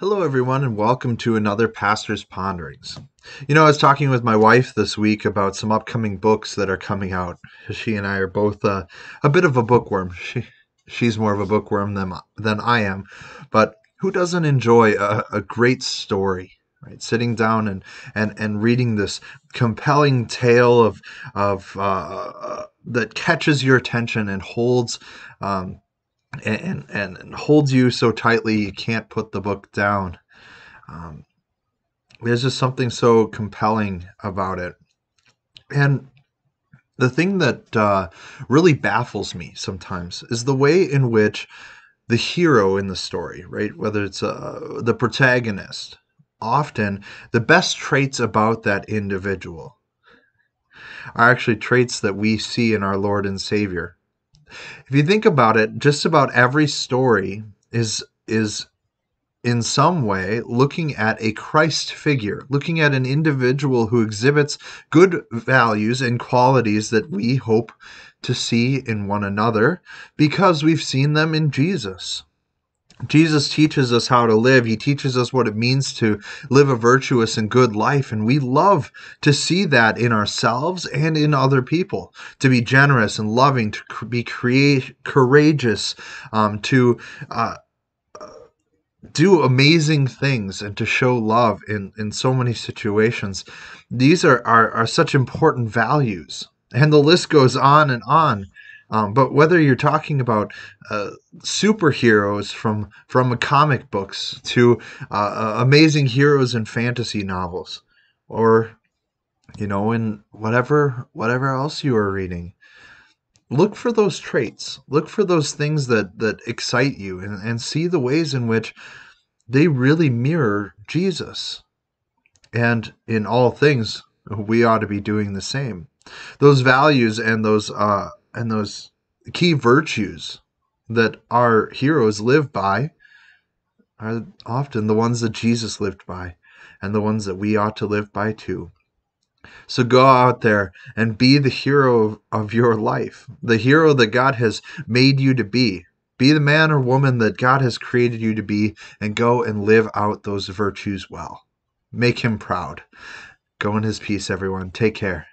Hello, everyone, and welcome to another Pastor's Ponderings. You know, I was talking with my wife this week about some upcoming books that are coming out. She and I are both uh, a bit of a bookworm. She, she's more of a bookworm than, than I am, but who doesn't enjoy a, a great story? Right, sitting down and, and, and reading this compelling tale of of uh, that catches your attention and holds um, and, and, and holds you so tightly you can't put the book down. Um, there's just something so compelling about it. And the thing that uh, really baffles me sometimes is the way in which the hero in the story, right, whether it's uh, the protagonist, often the best traits about that individual are actually traits that we see in our Lord and Savior if you think about it, just about every story is is in some way looking at a Christ figure, looking at an individual who exhibits good values and qualities that we hope to see in one another because we've seen them in Jesus. Jesus teaches us how to live. He teaches us what it means to live a virtuous and good life. And we love to see that in ourselves and in other people. To be generous and loving, to be create, courageous, um, to uh, do amazing things, and to show love in, in so many situations. These are, are, are such important values. And the list goes on and on. Um, but whether you're talking about uh, superheroes from from comic books to uh, uh, amazing heroes in fantasy novels, or you know, in whatever whatever else you are reading, look for those traits. Look for those things that that excite you, and, and see the ways in which they really mirror Jesus. And in all things, we ought to be doing the same. Those values and those uh, and those key virtues that our heroes live by are often the ones that Jesus lived by and the ones that we ought to live by too. So go out there and be the hero of, of, your life, the hero that God has made you to be. Be the man or woman that God has created you to be and go and live out those virtues well. Make him proud. Go in his peace, everyone. Take care.